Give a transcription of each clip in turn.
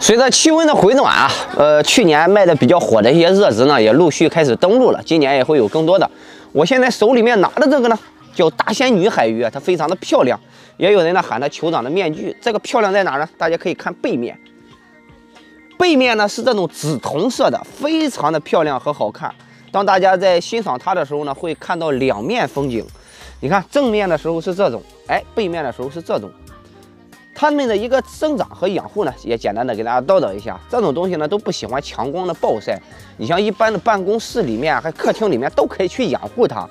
随着气温的回暖啊，呃，去年卖的比较火的一些热植呢，也陆续开始登陆了。今年也会有更多的。我现在手里面拿的这个呢，叫大仙女海芋，它非常的漂亮，也有人呢喊它酋长的面具。这个漂亮在哪呢？大家可以看背面，背面呢是这种紫铜色的，非常的漂亮和好看。当大家在欣赏它的时候呢，会看到两面风景。你看正面的时候是这种，哎，背面的时候是这种。它们的一个生长和养护呢，也简单的给大家叨叨一下。这种东西呢都不喜欢强光的暴晒，你像一般的办公室里面，还客厅里面都可以去养护它。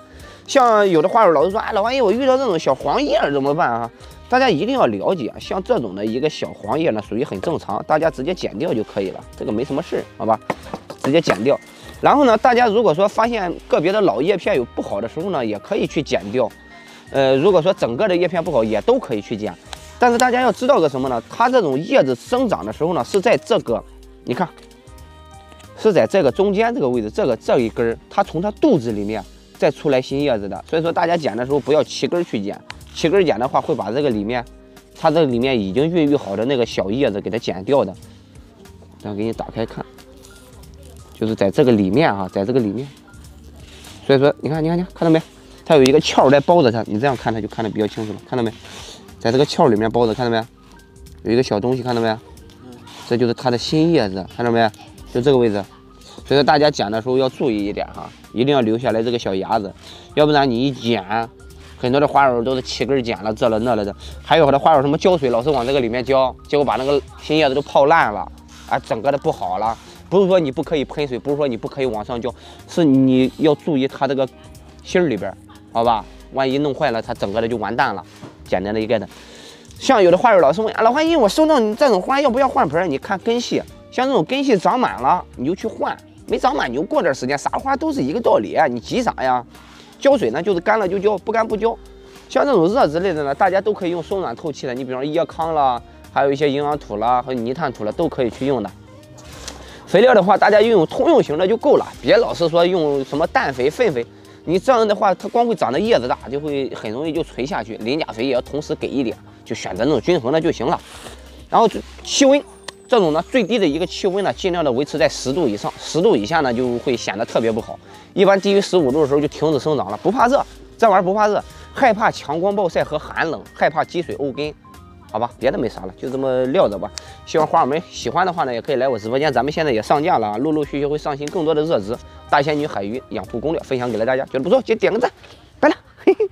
像有的花友老是说，哎，老万一我遇到这种小黄叶怎么办啊？大家一定要了解，像这种的一个小黄叶呢，属于很正常，大家直接剪掉就可以了，这个没什么事，好吧？直接剪掉。然后呢，大家如果说发现个别的老叶片有不好的时候呢，也可以去剪掉。呃，如果说整个的叶片不好，也都可以去剪。但是大家要知道个什么呢？它这种叶子生长的时候呢，是在这个，你看，是在这个中间这个位置，这个这一根儿，它从它肚子里面再出来新叶子的。所以说大家剪的时候不要齐根去剪，齐根剪的话会把这个里面，它这里面已经孕育好的那个小叶子给它剪掉的。这样给你打开看，就是在这个里面啊，在这个里面。所以说你看，你看，你看，到没？它有一个鞘在包着它，你这样看它就看得比较清楚了，看到没？在这个鞘里面包着，看到没？有一个小东西，看到没？这就是它的新叶子，看到没？就这个位置。所以说大家剪的时候要注意一点哈，一定要留下来这个小芽子，要不然你一剪，很多的花友都是起根剪了这了那了的。还有的花友什么浇水老是往这个里面浇，结果把那个新叶子都泡烂了，啊，整个的不好了。不是说你不可以喷水，不是说你不可以往上浇，是你要注意它这个芯儿里边，好吧？万一弄坏了，它整个的就完蛋了。简单的一个的，像有的花友老是问啊，老花，因为我收到你这种花，要不要换盆？你看根系，像这种根系长满了，你就去换；没长满，你就过段时间。啥花都是一个道理，你急啥呀？浇水呢，就是干了就浇，不干不浇。像这种热之类的呢，大家都可以用松软透气的，你比方说椰糠啦，还有一些营养土啦和泥炭土了，都可以去用的。肥料的话，大家用通用型的就够了，别老是说用什么氮肥、粪肥。你这样的话，它光会长得叶子大，就会很容易就垂下去。磷钾肥也要同时给一点，就选择那种均衡的就行了。然后气温，这种呢最低的一个气温呢，尽量的维持在十度以上，十度以下呢就会显得特别不好。一般低于十五度的时候就停止生长了。不怕热，这玩意儿不怕热，害怕强光暴晒和寒冷，害怕积水沤根。好吧，别的没啥了，就这么撂着吧。希望花友们喜欢的话呢，也可以来我直播间，咱们现在也上架了，陆陆续续会上新更多的热值大仙女海鱼养护攻略，分享给了大家，觉得不错，就点个赞，拜了，嘿嘿。